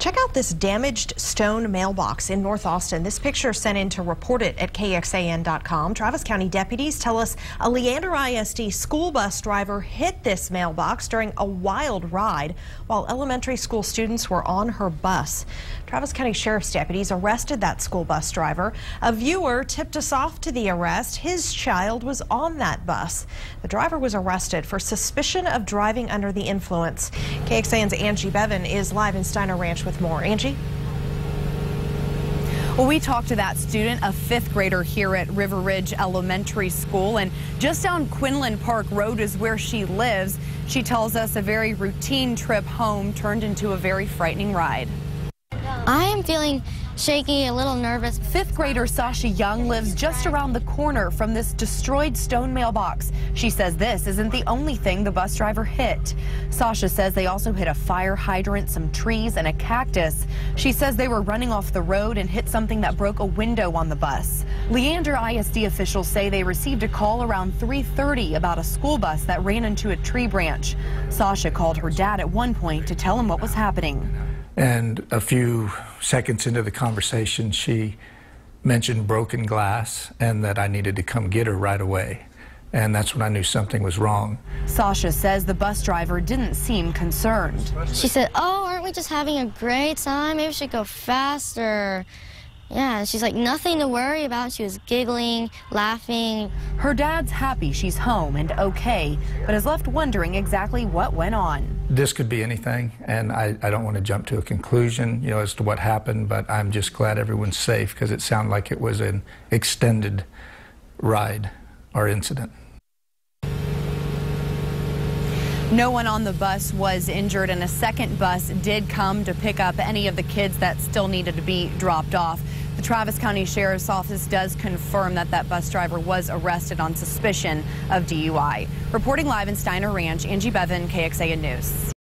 Check out this damaged stone mailbox in North Austin. This picture sent in to report it at KXAN.com. Travis County deputies tell us a Leander ISD school bus driver hit this mailbox during a wild ride while elementary school students were on her bus. Travis County Sheriff's deputies arrested that school bus driver. A viewer tipped us off to the arrest. His child was on that bus. The driver was arrested for suspicion of driving under the influence. KXAN's Angie Bevan is live in Steiner Ranch with more. Angie? Well, we talked to that student, a fifth grader here at River Ridge Elementary School, and just down Quinlan Park Road is where she lives. She tells us a very routine trip home turned into a very frightening ride. I am feeling shaky, a little nervous. Fifth grader Sasha Young lives just around the corner from this destroyed stone mailbox. She says this isn't the only thing the bus driver hit. Sasha says they also hit a fire hydrant, some trees, and a cactus. She says they were running off the road and hit something that broke a window on the bus. Leander ISD officials say they received a call around 3.30 about a school bus that ran into a tree branch. Sasha called her dad at one point to tell him what was happening. And a few seconds into the conversation, she mentioned broken glass and that I needed to come get her right away. And that's when I knew something was wrong. Sasha says the bus driver didn't seem concerned. She said, Oh, aren't we just having a great time? Maybe we should go faster. Yeah, she's like, nothing to worry about. She was giggling, laughing. Her dad's happy she's home and okay, but is left wondering exactly what went on. This could be anything, and I, I don't want to jump to a conclusion, you know, as to what happened, but I'm just glad everyone's safe because it sounded like it was an extended ride or incident. No one on the bus was injured, and a second bus did come to pick up any of the kids that still needed to be dropped off. The Travis County Sheriff's Office does confirm that that bus driver was arrested on suspicion of DUI. Reporting live in Steiner Ranch, Angie Bevan, KXAN News.